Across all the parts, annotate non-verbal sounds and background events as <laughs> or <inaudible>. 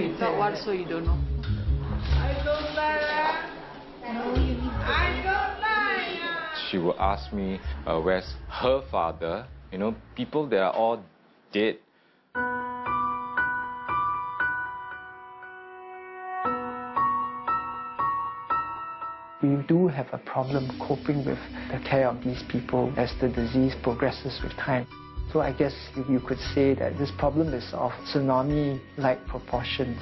Sometimes you talk what so you don't know. She will ask me, uh, where's her father? You know, people that are all dead. we do have a problem coping with the care of these people as the disease progresses with time. So I guess you could say that this problem is of tsunami-like proportions.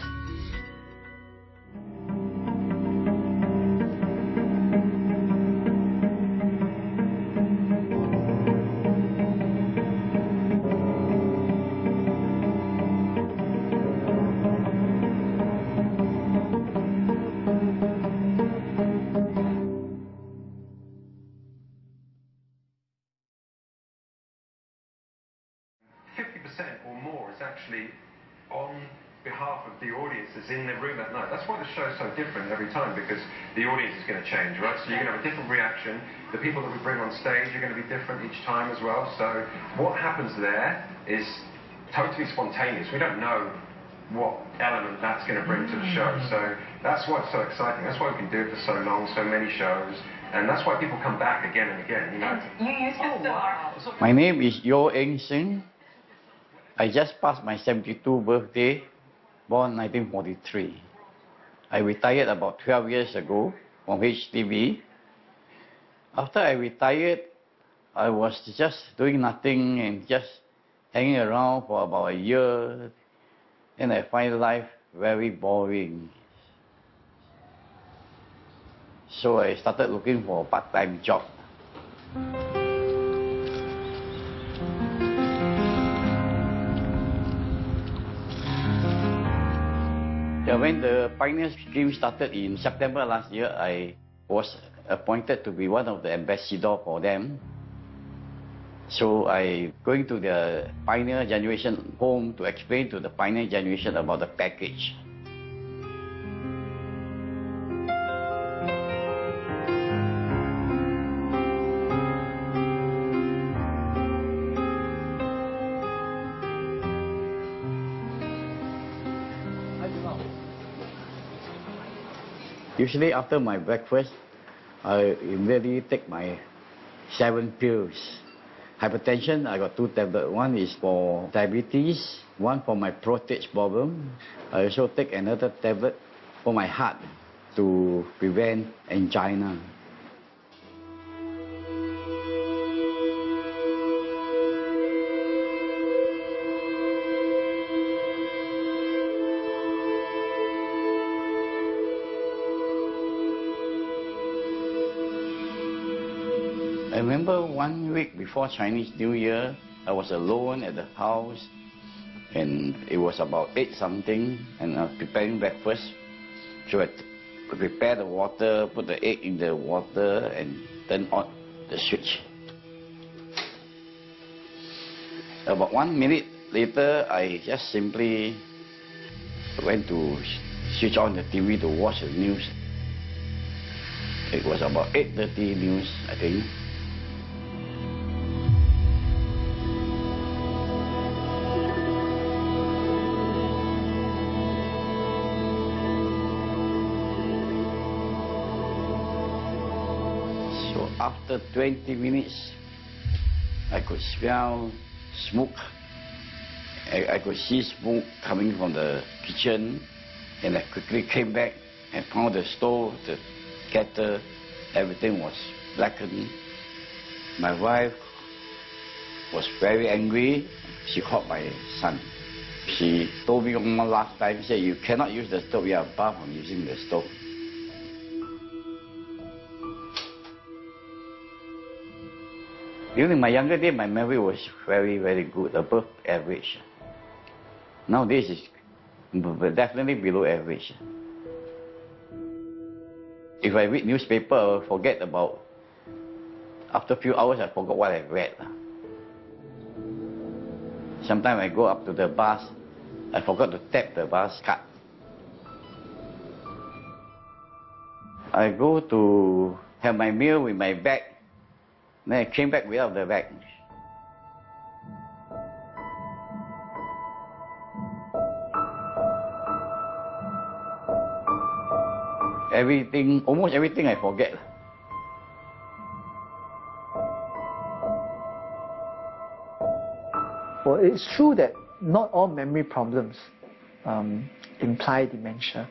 Different every time because the audience is going to change, right? So you're going to have a different reaction. The people that we bring on stage are going to be different each time as well. So what happens there is totally spontaneous. We don't know what element that's going to bring to the show. Mm. So that's why it's so exciting. That's why we can do it for so long, so many shows. And that's why people come back again and again, you know. You used to oh, still My name is Yo Eng Sing. I just passed my 72 birthday, born 1943. I retired about 12 years ago from HDB. After I retired, I was just doing nothing and just hanging around for about a year. And I find life very boring. So I started looking for a part-time job. Mm. when the Pioneer Scheme started in September last year, I was appointed to be one of the ambassador for them. So I going to the Pioneer Generation home to explain to the Pioneer Generation about the package. Usually after my breakfast, I immediately take my seven pills. Hypertension, I got two tablets. One is for diabetes, one for my prostate problem. I also take another tablet for my heart to prevent angina. Week before Chinese New Year, I was alone at the house and it was about 8 something and I was preparing breakfast. So I prepare the water, put the egg in the water and turn on the switch. About one minute later, I just simply went to switch on the TV to watch the news. It was about 8.30 news, I think. After 20 minutes, I could smell smoke. I, I could see smoke coming from the kitchen, and I quickly came back and found the stove, the kettle, everything was blackened. My wife was very angry. She called my son. She told me one last time, she said, you cannot use the stove, you are barred from using the stove. During my younger day, my memory was very, very good, above average. Nowadays, b- definitely below average. If I read newspaper, I forget about, after a few hours, I forgot what I read. Sometimes I go up to the bus, I forgot to tap the bus card. I go to have my meal with my bag, I came back without their bags. Everything, almost everything I forget. Well, it's true that not all memory problems um, imply dementia.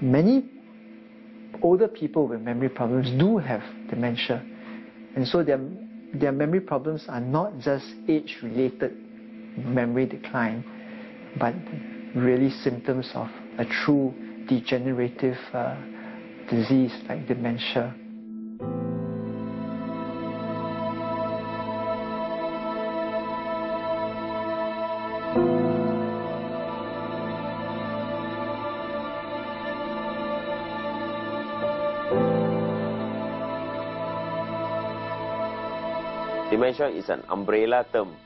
Many older people with memory problems do have dementia. And so their, their memory problems are not just age-related memory decline, but really symptoms of a true degenerative uh, disease like dementia. Dementia is an umbrella term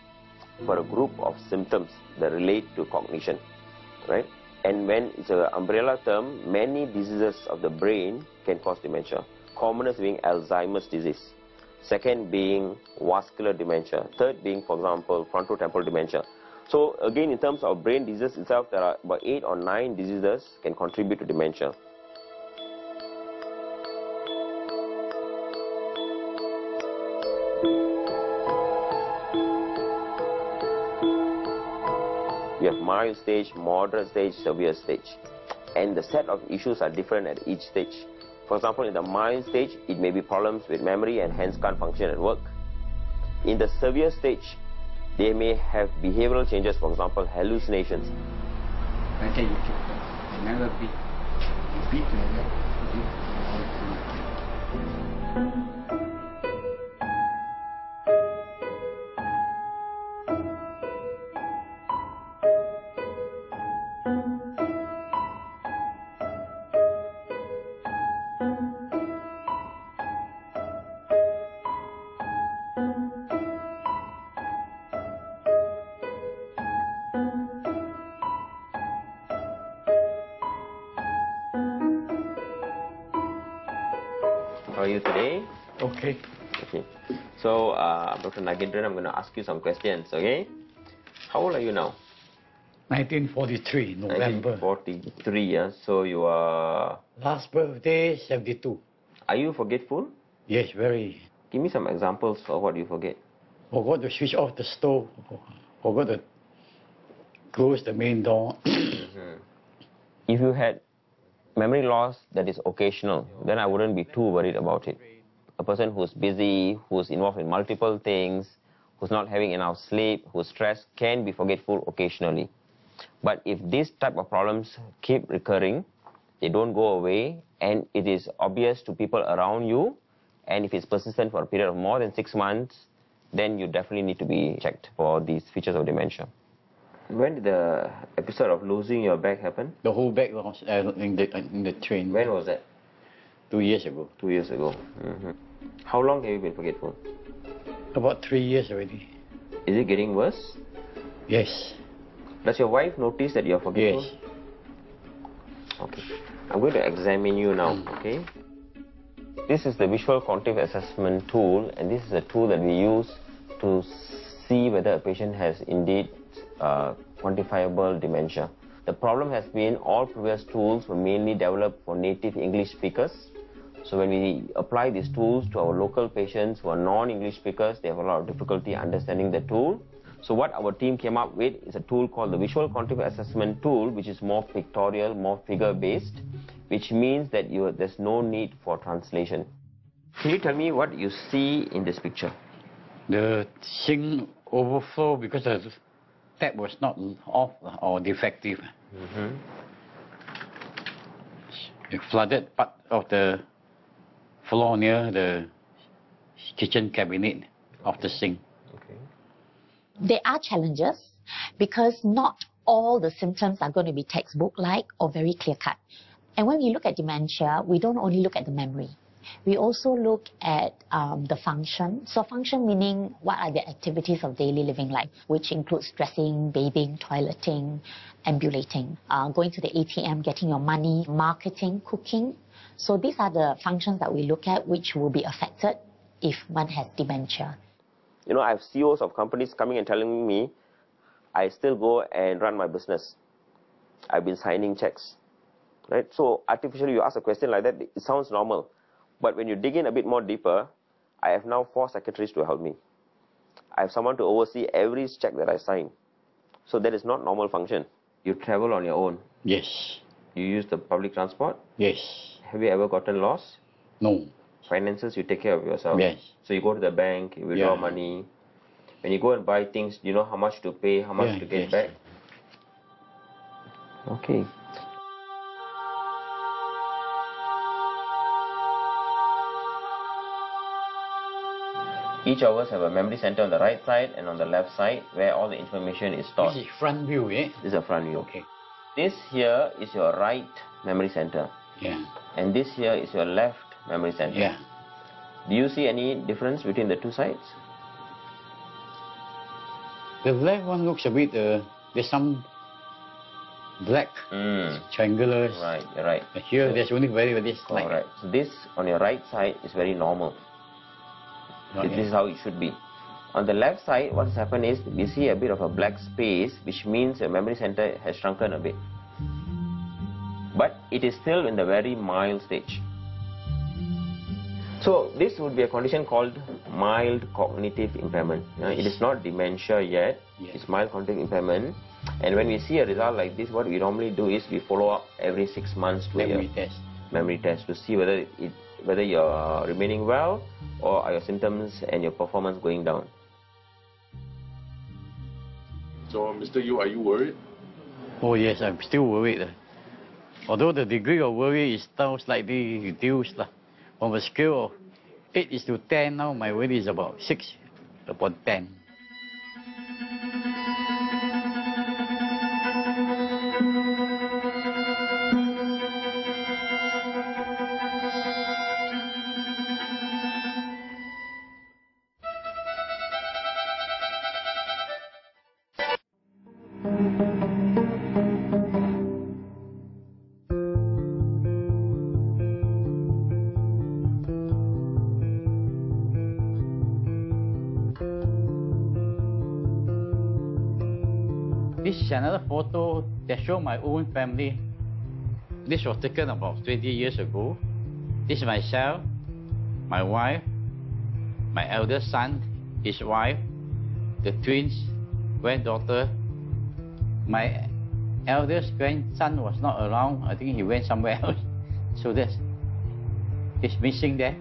for a group of symptoms that relate to cognition, right? And when it's an umbrella term, many diseases of the brain can cause dementia. Commonest being Alzheimer's disease. Second being vascular dementia. Third being, for example, frontotemporal dementia. So again, in terms of brain diseases itself, there are about eight or nine diseases can contribute to dementia. Mild stage, moderate stage, severe stage. And the set of issues are different at each stage. For example, in the mild stage, it may be problems with memory and hence can't function at work. In the severe stage, they may have behavioral changes, for example, hallucinations. Better you Dr. Nagaendran, I'm going to ask you some questions, okay? How old are you now? 1943, November. 1943, yeah. So you are... Last birthday, 72. Are you forgetful? Yes, very. Give me some examples of what you forget. Forgot to switch off the stove. Forgot to close the main door. <coughs> Mm-hmm. If you had memory loss that is occasional, then I wouldn't be too worried about it. A person who's busy, who's involved in multiple things, who's not having enough sleep, who's stressed, can be forgetful occasionally. But if these type of problems keep recurring, they don't go away, and it is obvious to people around you, and if it's persistent for a period of more than six months, then you definitely need to be checked for these features of dementia. When did the episode of losing your bag happen? the whole bag was uh, in, the, in the train. When was that? Two years ago. Two years ago. hmm How long have you been forgetful? About three years already. Is it getting worse? Yes. Does your wife notice that you're forgetful? Yes. Okay. I'm going to examine you now, okay? This is the visual cognitive assessment tool, and this is a tool that we use to see whether a patient has indeed uh, quantifiable dementia. The problem has been all previous tools were mainly developed for native English speakers. So when we apply these tools to our local patients who are non-English speakers, they have a lot of difficulty understanding the tool. So what our team came up with is a tool called the Visual Cognitive Assessment Tool, which is more pictorial, more figure-based, which means that you, there's no need for translation. Can you tell me what you see in this picture? The sink overflow because the tap was not off or defective. Mm-hmm. It flooded part of the floor near the kitchen cabinet of the sink. Okay. There are challenges because not all the symptoms are going to be textbook-like or very clear-cut. And when we look at dementia, we don't only look at the memory. We also look at um, the function. So function meaning what are the activities of daily living life, which includes dressing, bathing, toileting, ambulating, uh, going to the ATM, getting your money, marketing, cooking. So these are the functions that we look at which will be affected if one has dementia. You know, I have CEOs of companies coming and telling me, I still go and run my business. I've been signing checks. right? So artificially you ask a question like that, it sounds normal. But when you dig in a bit more deeper, I have now four secretaries to help me. I have someone to oversee every check that I sign. So that is not normal function. You travel on your own. Yes. You use the public transport. Yes. Have you ever gotten lost? No. Finances, you take care of yourself. Yes. So you go to the bank, you withdraw Yeah. money. When you go and buy things, you know how much to pay, how much Yeah, to get yes. back. Okay. Each of us have a memory center on the right side and on the left side where all the information is stored. This is front view, eh? This is a front view. Okay. This here is your right memory center Yeah. and this here is your left memory center. Yeah. Do you see any difference between the two sides? The left one looks a bit, uh, there's some black Mm. triangular. Right, you're right. But Here, there's only very, very slight. Alright. So this on your right side is very normal. Not This yet. is how it should be. On the left side, what has happened is we see a bit of a black space, which means your memory center has shrunken a bit. But it is still in the very mild stage. So this would be a condition called mild cognitive impairment. Now, it is not dementia yet. Yes. It's mild cognitive impairment. And when we see a result like this, what we normally do is we follow up every six months to a year Memory test. memory test to see whether it whether you're remaining well or are your symptoms and your performance going down. So, Mr. Yu, are you worried? Oh yes, I'm still worried. Although the degree of worry is now slightly reduced. lah. From a scale of 8 is to 10, now my worry is about 6 upon 10. Shows my own family. This was taken about 20 years ago. This is myself, my wife, my eldest son, his wife, the twins, granddaughter. My eldest grandson was not around. I think he went somewhere <laughs> else. So that's he's missing there.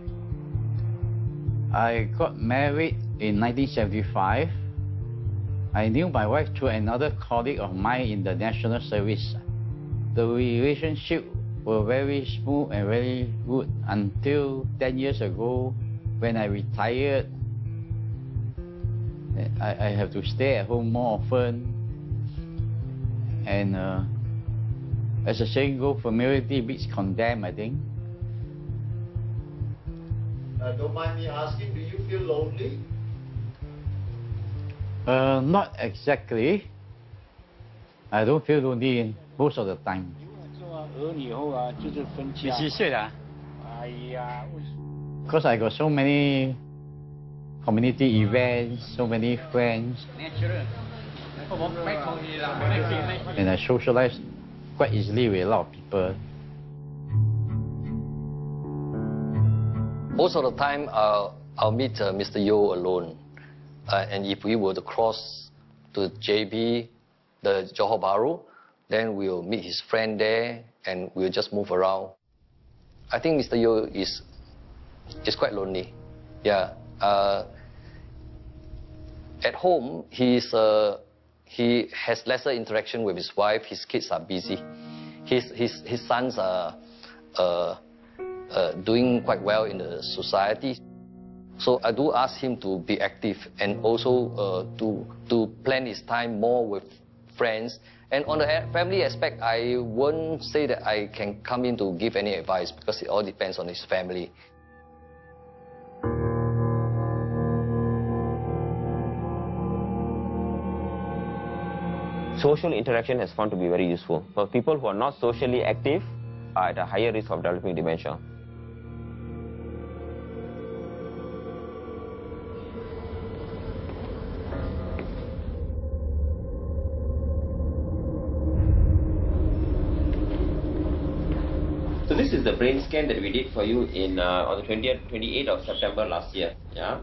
I got married in 1975. I knew my wife through another colleague of mine in the national service. The relationship were very smooth and very good until 10 years ago when I retired. I, I have to stay at home more often. And uh, as the saying goes, familiarity beats condemn, I think. Uh, don't mind me asking, do you feel lonely? Uh, not exactly. I don't feel lonely most of the time. 做儿女后啊，就是分几家。几岁了啊？哎呀，为 Because I got so many community events, so many friends, and I socialize quite easily with a lot of people. Most of the time, uh, I'll meet uh, Mr. Yo alone. Uh, and if we were to cross to JB, the Johor Bahru, then we'll meet his friend there and we'll just move around. I think Mr. Yo is, is quite lonely. Yeah. Uh, at home, he's, uh, he has lesser interaction with his wife. His kids are busy. His, his, his sons are uh, uh, doing quite well in the society. So I do ask him to be active and also uh, to, to plan his time more with friends. And on the family aspect, I won't say that I can come in to give any advice because it all depends on his family. Social interaction has found to be very useful. For people who are not socially active are at a higher risk of developing dementia. The brain scan that we did for you in uh, on the 20th, 28th of September last year. Yeah.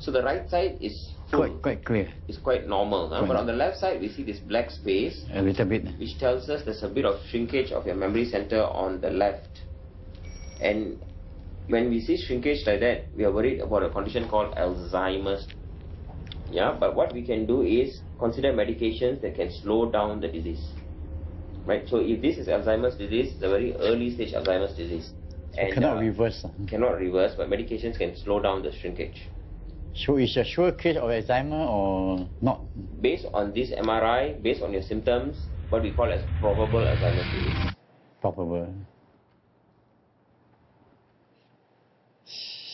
So the right side is. Quite, quite clear. It's quite normal. huh? But on the left side, we see this black space, A little bit. which tells us there's a bit of shrinkage of your memory center on the left. And when we see shrinkage like that, we are worried about a condition called Alzheimer's. Yeah, but what we can do is consider medications that can slow down the disease. Right? So if this is Alzheimer's disease, it's a very early stage Alzheimer's disease. So cannot uh, reverse. cannot reverse, but medications can slow down the shrinkage. So it's a sure case of Alzheimer or not? Based on this MRI, based on your symptoms, what we call as probable Alzheimer's disease. Probable.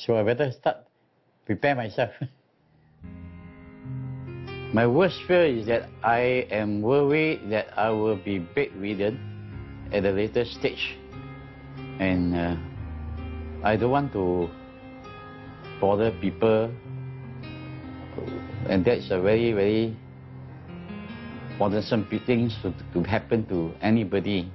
So I better start prepare myself. <laughs> My worst fear is that I am worried that I will be bedridden at a later stage. And uh, I don't want to bother people. And that's a very, very bothersome thing to, to happen to anybody.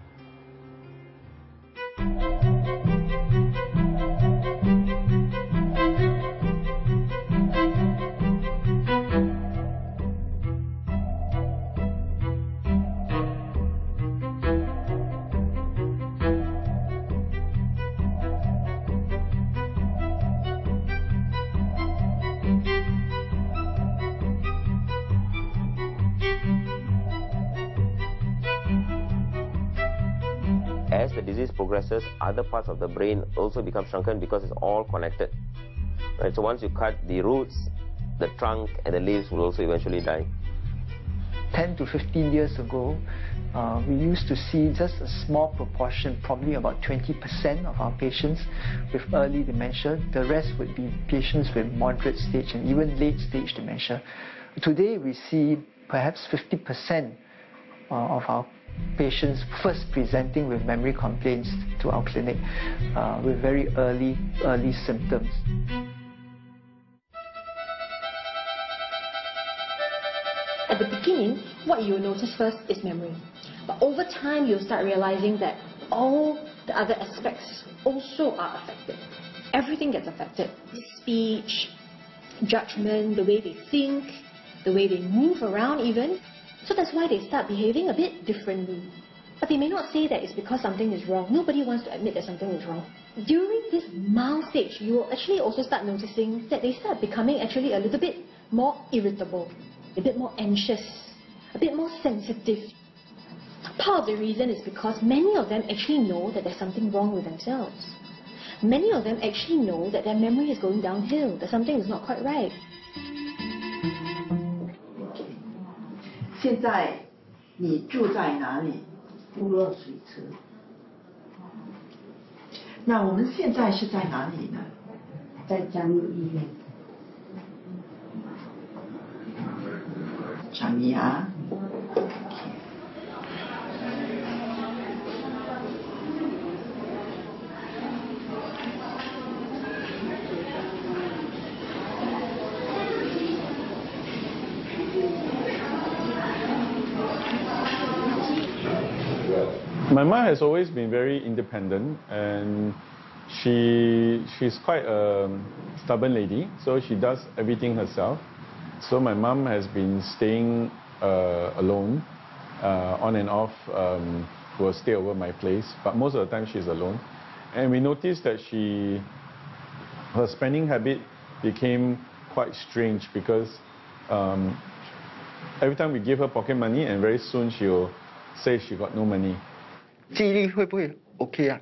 Other parts of the brain also become shrunken because it's all connected. Right? So once you cut the roots, the trunk and the leaves will also eventually die. 10 to 15 years ago, uh, we used to see just a small proportion, probably about 20% of our patients with early dementia. The rest would be patients with moderate stage and even late stage dementia. Today, we see perhaps 50% uh, of our patients first presenting with memory complaints to our clinic uh, with very early, early symptoms. At the beginning, what you'll notice first is memory. But over time, you'll start realizing that all the other aspects also are affected. Everything gets affected. Speech, judgment, the way they think, the way they move around even. So that's why they start behaving a bit differently. But they may not say that it's because something is wrong. Nobody wants to admit that something is wrong. During this mild stage, you will actually also start noticing that they start becoming actually a little bit more irritable, a bit more anxious, a bit more sensitive. Part of the reason is because many of them actually know that there's something wrong with themselves. Many of them actually know that their memory is going downhill, that something is not quite right. 现在你住在哪里？乌勒水池。那我们现在是在哪里呢？在江医院。长牙。My mom has always been very independent and she she's quite a stubborn lady, so she does everything herself. So my mom has been staying uh, alone, uh, on and off. Um, will stay over my place, but most of the time she's alone. And we noticed that she her spending habit became quite strange because um, every time we give her pocket money, and very soon she'll say she got no money. 记忆力会不会 OK 啊？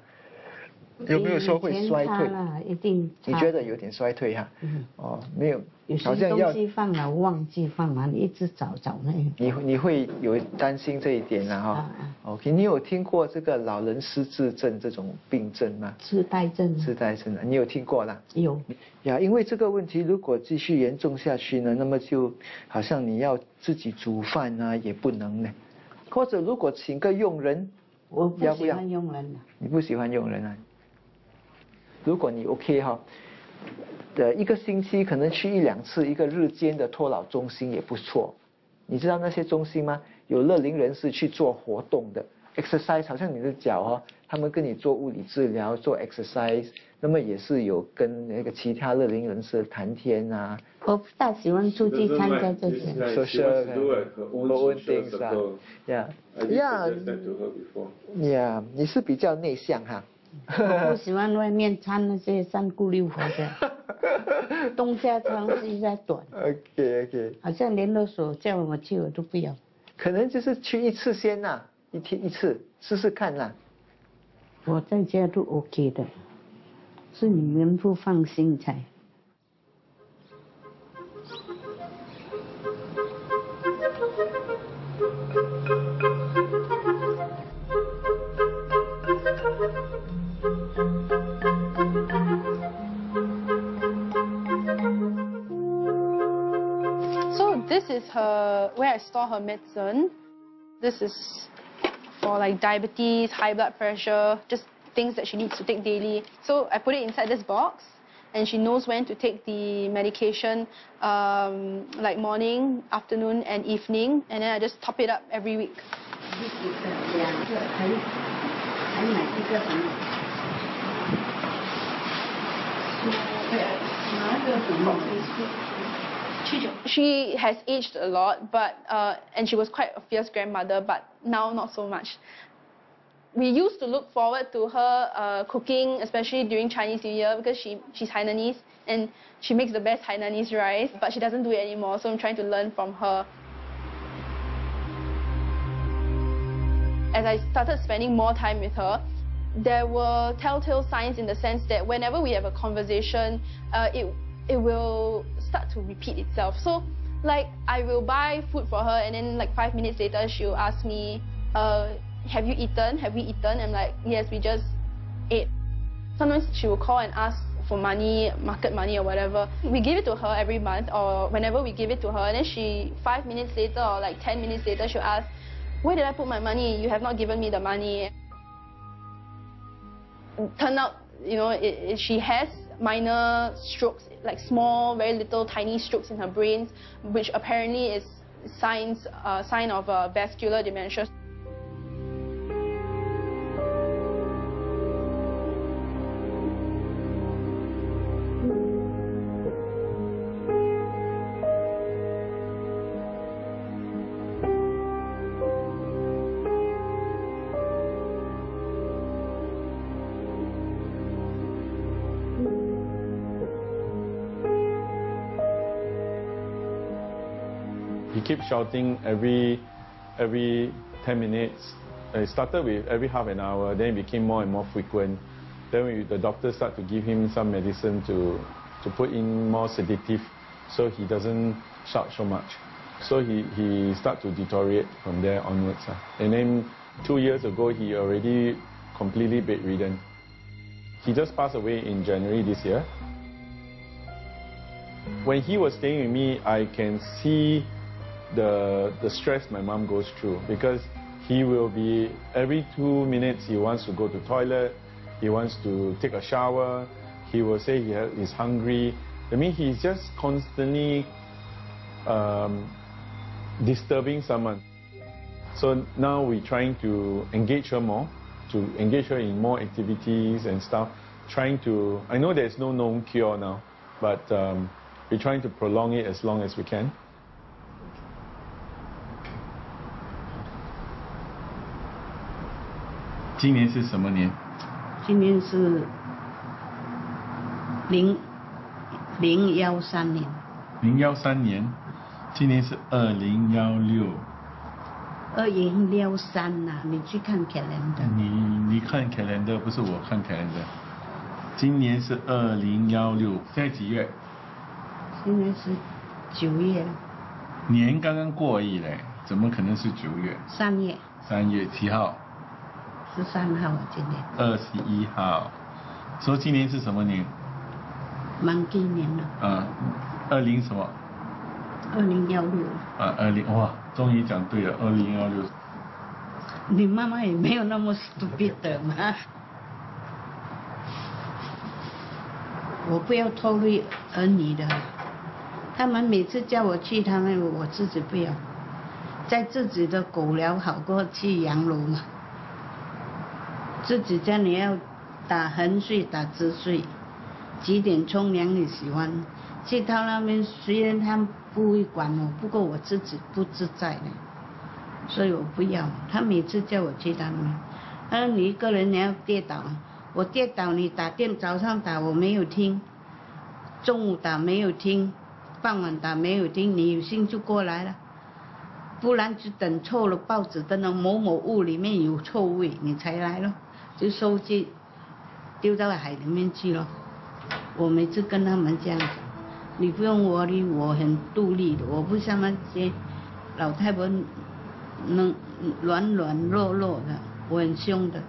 有没有说会衰退？了，一定你觉得有点衰退哈、嗯哦，没有，有好像要些东西放了忘记放了，你一直找找那个。你你会有担心这一点了哈、啊 OK，你有听过这个老人失智症这种病症吗？痴呆症。痴呆症的，你有听过啦？有。呀，因为这个问题如果继续严重下去呢，那么就好像你要自己煮饭啊也不能呢，或者如果请个佣人，我不喜欢用人的。你不喜欢用人啊？如果你 OK 哈，的一个星期可能去一两次一个日间的托老中心也不错。你知道那些中心吗？有乐龄人士去做活动的，exercise，好像你的脚哦，他们跟你做物理治疗，做 exercise，那么也是有跟那个其他乐龄人士谈天啊。我不大喜欢出去参加这些。social own things 啊，yeah yeah yeah，你是比较内向哈。我不喜欢外面穿那些三姑六婆的，<laughs> 东家长西在短，OK OK，好像联络所叫我去我都不要。可能就是去一次先呐、一天一次试试看啦。我在家都 OK 的，是你们不放心才。 So this is her where I store her medicine. This is for like diabetes, high blood pressure, just things that she needs to take daily. So I put it inside this box and she knows when to take the medication um, like morning, afternoon and evening and then I just top it up every week. She has aged a lot, but uh, and she was quite a fierce grandmother, but now not so much. We used to look forward to her uh, cooking, especially during Chinese New Year, because she she's Hainanese and she makes the best Hainanese rice, but she doesn't do it anymore. So I'm trying to learn from her. As I started spending more time with her, there were telltale signs in the sense that whenever we have a conversation, uh, it it will start to repeat itself. So, like, I will buy food for her, and then like five minutes later, she'll ask me, uh, "Have you eaten? Have we eaten?" I'm like, "Yes, we just ate." Sometimes she will call and ask for money, market money or whatever. We give it to her every month, or whenever we give it to her, and then she five minutes later or like ten minutes later, she'll ask, "Where did I put my money? You have not given me the money." Turn out, you know, it, it, she has minor strokes, like small, very little, tiny strokes in her brain, which apparently is signs, uh, sign of uh, vascular dementia. He keeps shouting every every 10 minutes. It started with every half an hour, then it became more and more frequent. Then we, the doctor start to give him some medicine to, to put in more sedative so he doesn't shout so much. So he, he start to deteriorate from there onwards. ah. And then two years ago, he already completely bedridden. He just passed away in January this year. When he was staying with me, I can see the the stress my mom goes through because he will be every two minutes he wants to go to toilet, he wants to take a shower, he will say he he's hungry. I mean he's just constantly um, disturbing someone. So now we're trying to engage her more, to engage her in more activities and stuff. Trying to, I know there's no known cure now, but um, we're trying to prolong it as long as we can. 今年是什么年？今年是零零幺三年，零幺三年，今年是二零幺六。二零幺三呐，你去看 calendar。你你看 calendar 不是我看 calendar。今年是二零幺六，现在几月？现在是九月、年刚刚过而已嘞，怎么可能是九月？三月、三月几号？十三号啊，今年二十一号。说今年是什么年？满今年了，啊，二零什么？二零幺六。啊，二零哇，终于讲对了，二零幺六。你妈妈也没有那么 stupid 的嘛。我不要拖累儿女的，他们每次叫我去，他们我自己不要，在自己的狗寮好过去洋楼嘛。自己家你要打横睡打直睡，几点冲凉你喜欢。去他那边虽然他不会管我，不过我自己不自在的，所以我不要。他每次叫我去他那，他说你一个人你要跌倒，我跌倒你打电早上打我没有听，中午打没有听，傍晚打没有听，你有心就过来了，不然就等错了报纸登了某某屋里面有臭味你才来了，就收集丢到海里面去了。我每次跟他们这样讲。你不用我的，我很独立的，我不像那些老太婆，能软软弱弱的，我很凶的。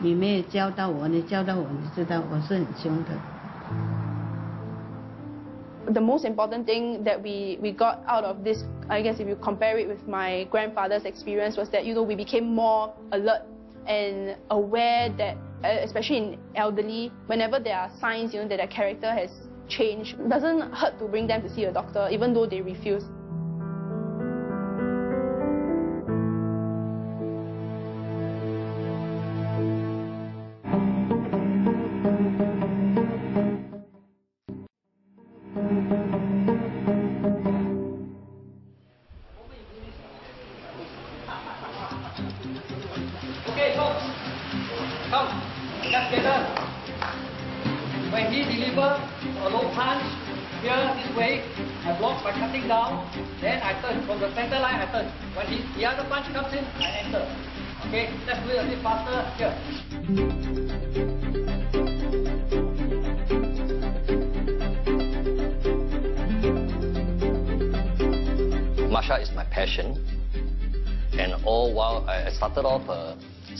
你没有教到我，你教到我，你知道我是很凶的。the most important thing that we, we got out of this, I guess if you compare it with my grandfather's experience, was that you know we became more alert and aware that, uh, especially in elderly, whenever there are signs you know that their character has changed, it doesn't hurt to bring them to see a doctor, even though they refuse.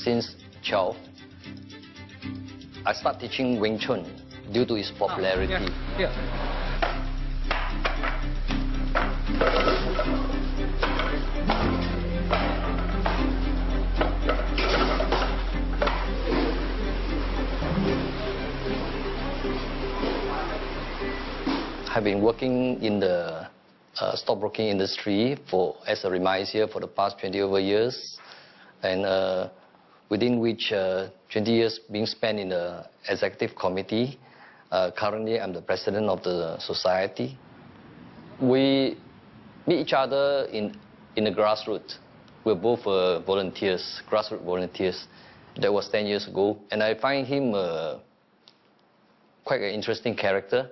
Since 12. I start teaching Wing Chun due to its popularity. Here. I've been working in the uh, stockbroking industry for as a remisier for the past 20 over years, and uh, within which uh, 20 years being spent in the executive committee. Uh, currently, I'm the president of the society. We meet each other in in the grassroots. We're both uh, volunteers, grassroots volunteers. That was 10 years ago, and I find him quite an interesting character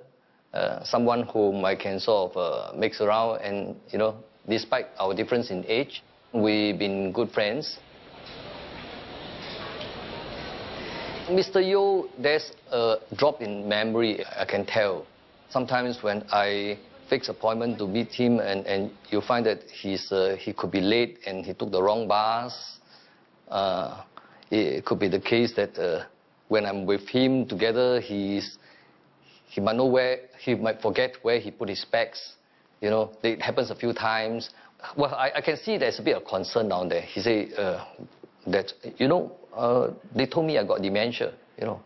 uh, someone whom I can sort of uh, mix around and, you know, despite our difference in age, we've been good friends. Mr. Yo, there's a drop in memory, I can tell. Sometimes when I fix appointment to meet him and, and you find that he's, uh, he could be late and he took the wrong bus, uh, it could be the case that uh, when I'm with him together, he's he might know where, he might forget where he put his specs. You know, it happens a few times. Well, I, I can see there's a bit of concern down there. He say uh, that, you know, uh, they told me I got dementia, you know.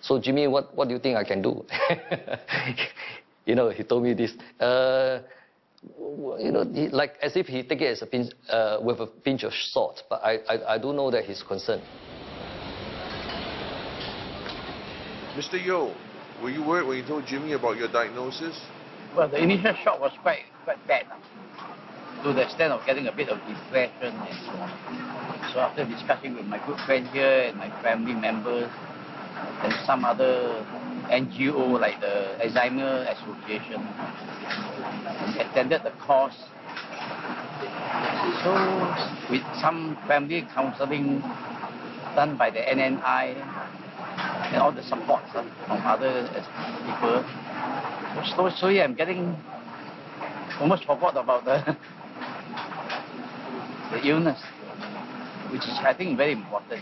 So Jimmy, what, what do you think I can do? <laughs> you know, he told me this. Uh, you know, he, like as if he take it as a pinch, uh, with a pinch of salt. But I, I, I do know that he's concerned. Mr. Yo, were you worried when you told Jimmy about your diagnosis? Well, the initial shock was quite quite bad, to the extent of getting a bit of depression and so on. So after discussing with my good friend here and my family members and some other NGO like the Alzheimer Association, attended the course. So with some family counseling done by the NNI and all the support from other people. So slowly I'm getting almost forgot about the, <laughs> the illness, which is I think very important.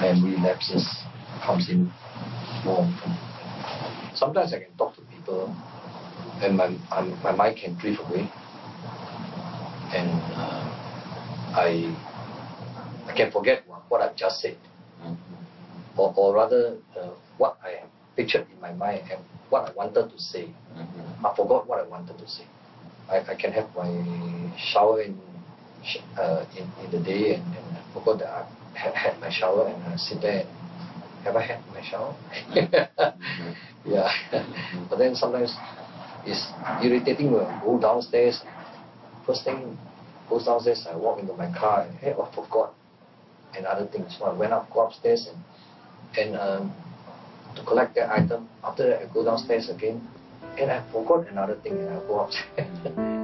Memory lapses comes in more often. Sometimes I can talk to people and my, I'm, my mind can drift away. And uh, I, I can forget what, what I've just said. Or, or rather, uh, what I have pictured in my mind and what I wanted to say. I forgot what I wanted to say. I, I can have my shower in, uh, in, in the day and, and forgot that I had, had my shower and I sit there and have I had my shower? <laughs> yeah. but then sometimes it's irritating when I go downstairs. First thing, goes downstairs, I walk into my car and hey, I forgot another thing. So I went up, go upstairs and and um, to collect that item. After that, I go downstairs again, and I forgot another thing, and I go upstairs. <laughs>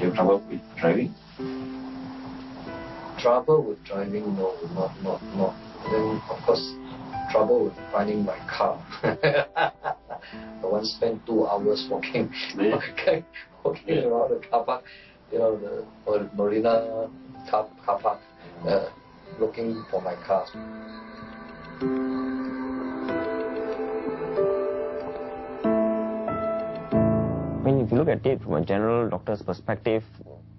Do you have trouble with driving? Trouble with driving? No, not not not. Then of course, trouble with finding my car. <laughs> I once spent two hours walking, walking, walking around the car park, you know, the Mar- Marina car, car park, uh, looking for my car. Look at it from a general doctor's perspective,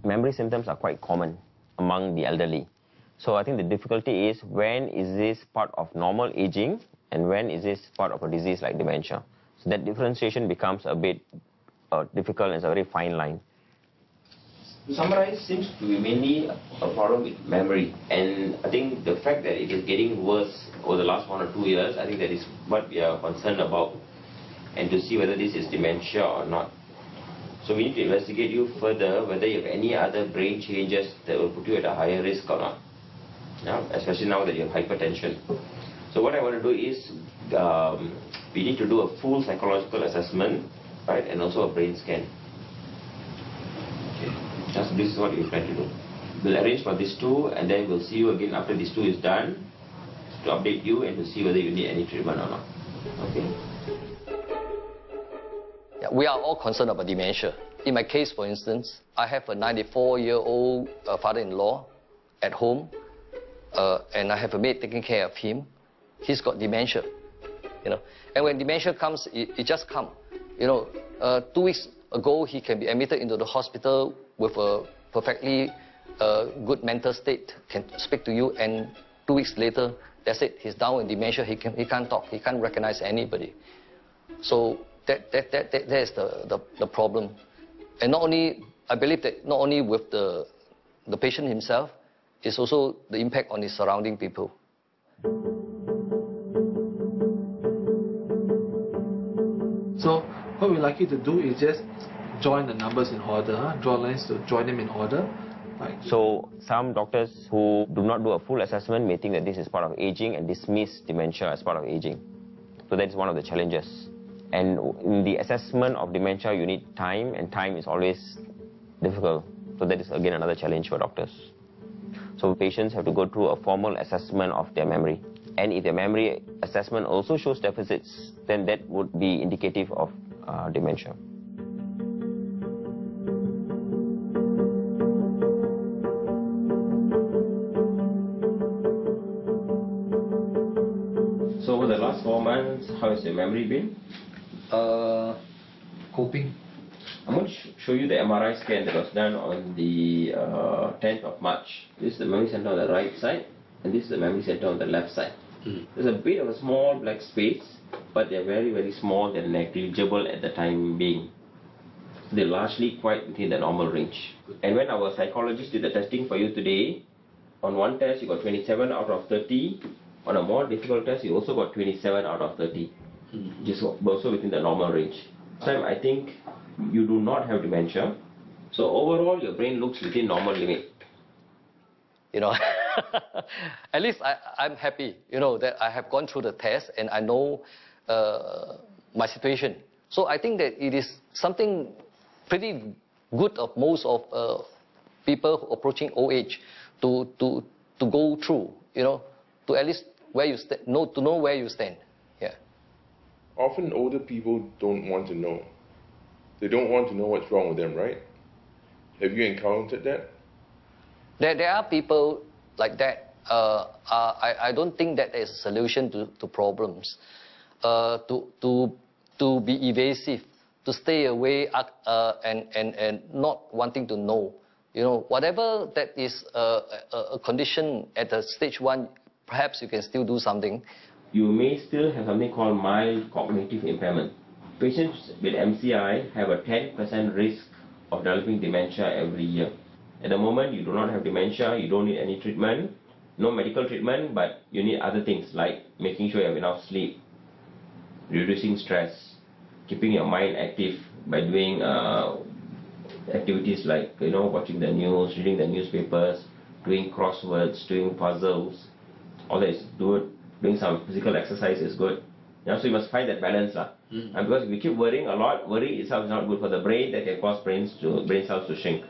memory symptoms are quite common among the elderly. So I think the difficulty is when is this part of normal aging and when is this part of a disease like dementia. So that differentiation becomes a bit uh, difficult and it's a very fine line. To summarize, seems to be mainly a problem with memory. And I think the fact that it is getting worse over the last one or two years, I think that is what we are concerned about. And to see whether this is dementia or not. So we need to investigate you further whether you have any other brain changes that will put you at a higher risk or not. Yeah, especially now that you have hypertension. So what I want to do is um, we need to do a full psychological assessment, right, and also a brain scan. Okay. So this is what we plan to do. We'll arrange for these two, and then we'll see you again after these two is done to update you and to see whether you need any treatment or not. Okay. We are all concerned about dementia. In my case, for instance, I have a 94-year-old uh, father-in-law at home, uh, and I have a maid taking care of him. He's got dementia, you know. And when dementia comes, it, it just comes. You know, uh, two weeks ago, he can be admitted into the hospital with a perfectly uh, good mental state, can speak to you, and two weeks later, that's it. He's down with dementia. He, can, he can't talk. He can't recognize anybody. So that, that, that, that, that is the, the, the problem. And not only, I believe that not only with the, the patient himself, it's also the impact on his surrounding people. So what we like you to do is just join the numbers in order, huh? draw lines to join them in order. Like So some doctors who do not do a full assessment may think that this is part of aging and dismiss dementia as part of aging. So that is one of the challenges. And in the assessment of dementia, you need time, and time is always difficult. So that is again another challenge for doctors. So patients have to go through a formal assessment of their memory. And if their memory assessment also shows deficits, then that would be indicative of uh, dementia. So over the last four months, how has your memory been? Uh, coping. I'm going to sh show you the MRI scan that was done on the uh, 10th of March. This is the memory center on the right side, and this is the memory center on the left side. There's a bit of a small black space, but they're very, very small and negligible at the time being. They're largely quite within the normal range. And when our psychologist did the testing for you today, on one test you got 27 out of 30. On a more difficult test, you also got 27 out of 30, which is also within the normal range. Time, I think you do not have dementia. So overall, your brain looks within normal limit. You know, <laughs> at least I, I'm happy, you know, that I have gone through the test and I know uh, my situation. So I think that it is something pretty good of most of uh, people approaching old age to, to, to go through, you know, to at least where you stand, know, to know where you stand. Often older people don't want to know. They don't want to know what's wrong with them, right? Have you encountered that? There, there are people like that. Uh, uh, I, I don't think that is a solution to, to problems. Uh, to, to, to be evasive, to stay away uh, uh, and, and, and not wanting to know. You know, whatever that is uh, a, a condition at the stage one, perhaps you can still do something. You may still have something called mild cognitive impairment. Patients with MCI have a 10% risk of developing dementia every year. At the moment, you do not have dementia, you don't need any treatment, no medical treatment, but you need other things like making sure you have enough sleep, reducing stress, keeping your mind active by doing uh, activities like you know watching the news, reading the newspapers, doing crosswords, doing puzzles. All that is good. Doing some physical exercise is good. Yeah, so you must find that balance lah. Mm. And because if you keep worrying a lot, worry itself is not good for the brain. That can cause brains to brain cells to shrink.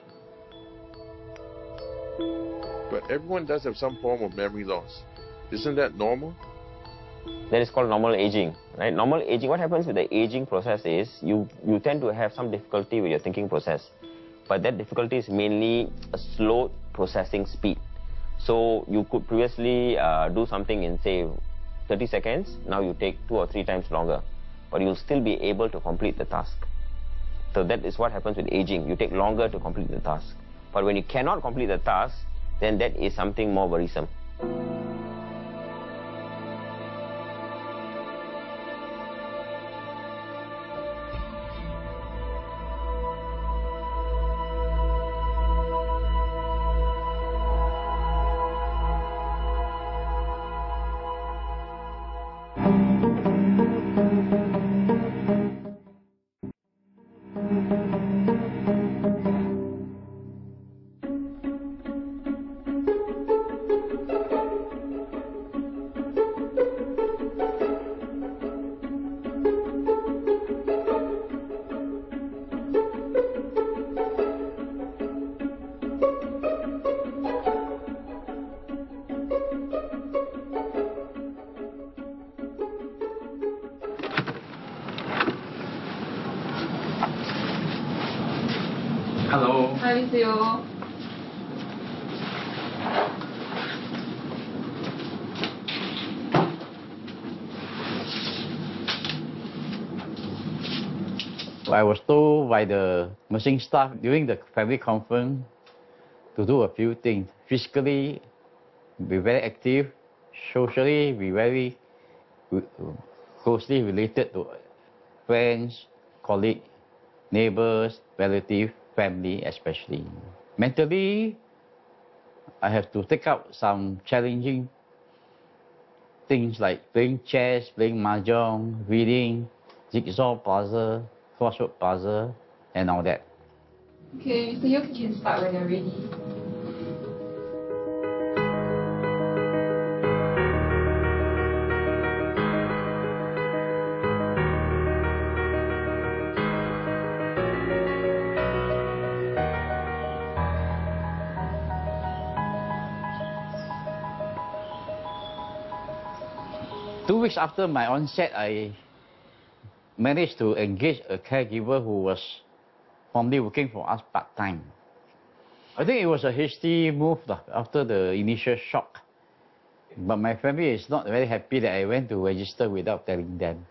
But everyone does have some form of memory loss. Isn't that normal? That is called normal aging, right? Normal aging, what happens with the aging process is you, you tend to have some difficulty with your thinking process. But that difficulty is mainly a slow processing speed. So you could previously uh, do something in say 30 seconds, now you take two or three times longer. But you'll still be able to complete the task. So that is what happens with aging. You take longer to complete the task. But when you cannot complete the task, then that is something more worrisome. 안녕하세요. I was told by the nursing staff during the family conference to do a few things. Physically, be very active. Socially, be very closely related to friends, colleagues, neighbors, relatives, Family especially. Mentally, I have to take up some challenging things like playing chess, playing mahjong, reading, jigsaw puzzle, crossword puzzle, and all that. Okay, so you can start when you're ready. After my onset, I managed to engage a caregiver who was formerly working for us part-time. I think it was a hasty move after the initial shock. But my family is not very happy that I went to register without telling them.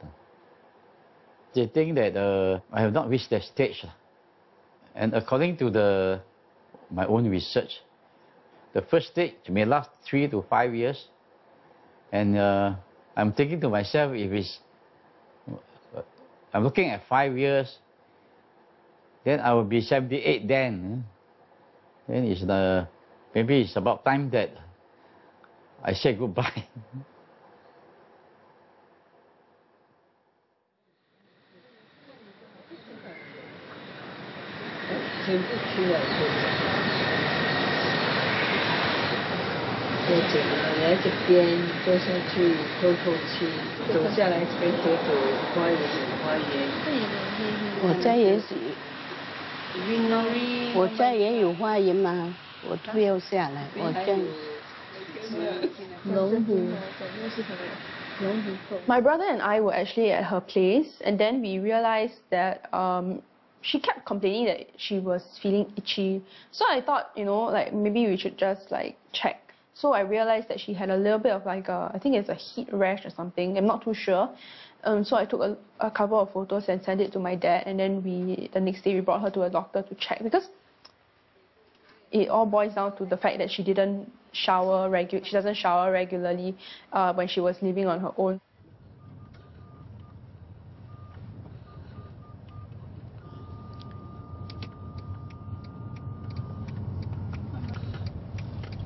They think that uh, I have not reached that stage. And according to the, my own research, the first stage may last three to five years. And uh, I'm thinking to myself, if it's, I'm looking at five years, then I will be 78 then. Eh? Then it's the, maybe it's about time that I say goodbye. My brother and I were actually at her place, and then we realized that um, she kept complaining that she was feeling itchy. So I thought, you know, like maybe we should just like check so I realized that she had a little bit of like a, I think it's a heat rash or something. I'm not too sure. Um, so I took a, a couple of photos and sent it to my dad, and then we the next day we brought her to a doctor to check because it all boils down to the fact that she didn't shower regu- she doesn't shower regularly uh, when she was living on her own.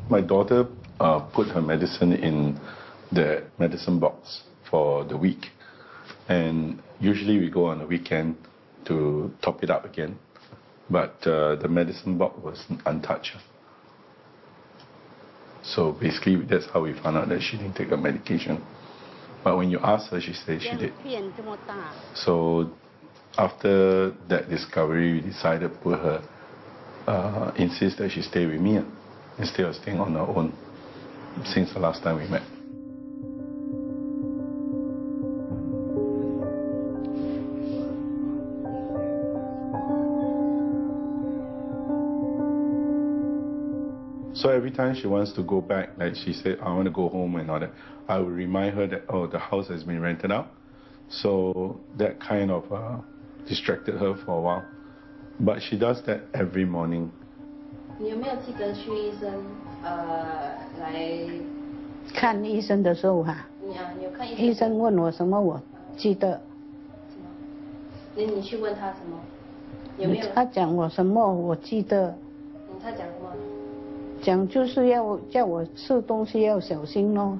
My daughter uh, put her medicine in the medicine box for the week. And usually we go on a weekend to top it up again. But uh, the medicine box was untouched. So basically, that's how we found out that she didn't take her medication. But when you ask her, she said she did. So after that discovery, we decided to put her, uh, insist that she stay with me instead of staying on her own since the last time we met. So every time she wants to go back, like she said, I want to go home and all that, I will remind her that, oh, the house has been rented out. So that kind of uh, distracted her for a while. But she does that every morning. 你有没有记得去医生 呃来？看医生的时候哈、你啊，你有看医生？医生问我什么，我记得。那你去问他什么？有没有？他讲我什么，我记得。嗯，他讲什么？讲就是要叫我吃东西要小心咯，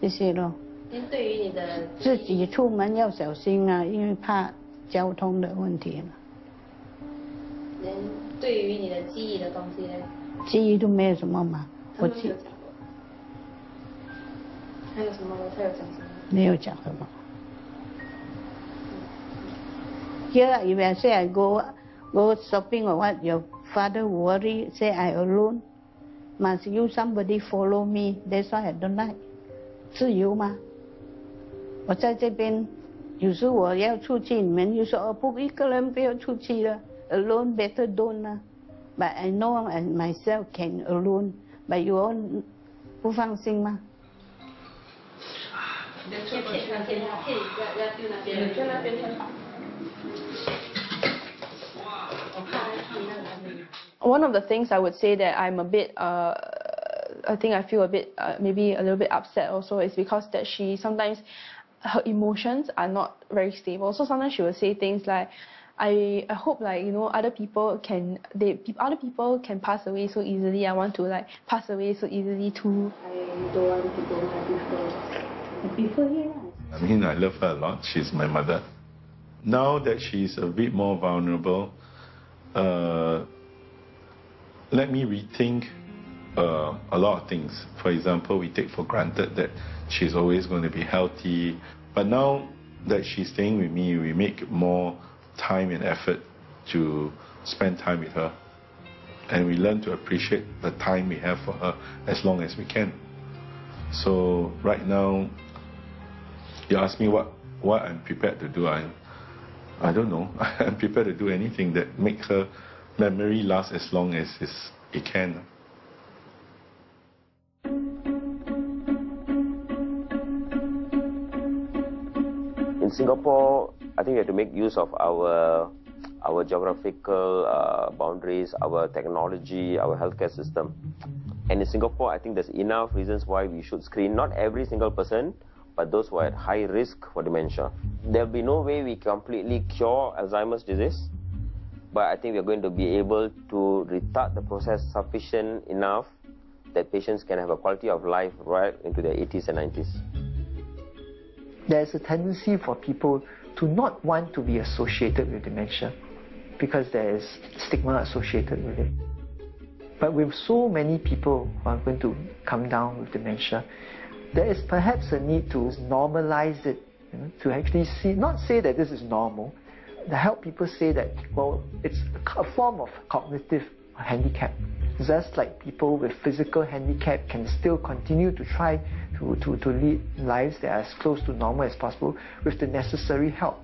这些咯。您对于你的自己出门要小心啊，因为怕交通的问题嘛。您对于你的记忆的东西呢？记忆都没有什么嘛，我记。还有什么？他有讲什么？没有讲什么。Here, if I say I go go shopping or what, your father worry, say I alone. Must you somebody follow me? That's why I don't like. 自由吗？我在这边，有时我要出去，你们就说哦，不一个人不要出去了，alone better don't 啦。But I know I myself can alone. But you all 不放心吗？贴贴贴贴，要要丢那边，丢那边先好。我看看那个。 One of the things I would say that I'm a bit, uh, I think I feel a bit, uh, maybe a little bit upset also is because that she sometimes, her emotions are not very stable. So sometimes she will say things like, I, I hope like you know other people can they other people can pass away so easily. I want to like pass away so easily too. I don't want to go my before. Before here. I mean, I love her a lot. She's my mother. Now that she's a bit more vulnerable, uh, let me rethink uh, a lot of things. For example, we take for granted that she's always going to be healthy. But now that she's staying with me, we make more time and effort to spend time with her. And we learn to appreciate the time we have for her as long as we can. So right now, you ask me what, what I'm prepared to do. I, I don't know. <laughs> I'm prepared to do anything that make her memory last as long as it can. In Singapore, I think we have to make use of our our geographical uh, boundaries, our technology, our healthcare system. And in Singapore, I think there's enough reasons why we should screen not every single person, but those who are at high risk for dementia. There'll be no way we completely cure Alzheimer's disease, but I think we're going to be able to retard the process sufficient enough that patients can have a quality of life right into their 80s and 90s. There's a tendency for people to not want to be associated with dementia because there is stigma associated with it. But with so many people who are going to come down with dementia, there is perhaps a need to normalize it, you know, to actually see, not say that this is normal, to help people say that, well, it's a form of cognitive handicap. Just like people with physical handicap can still continue to try to, to, to lead lives that are as close to normal as possible with the necessary help.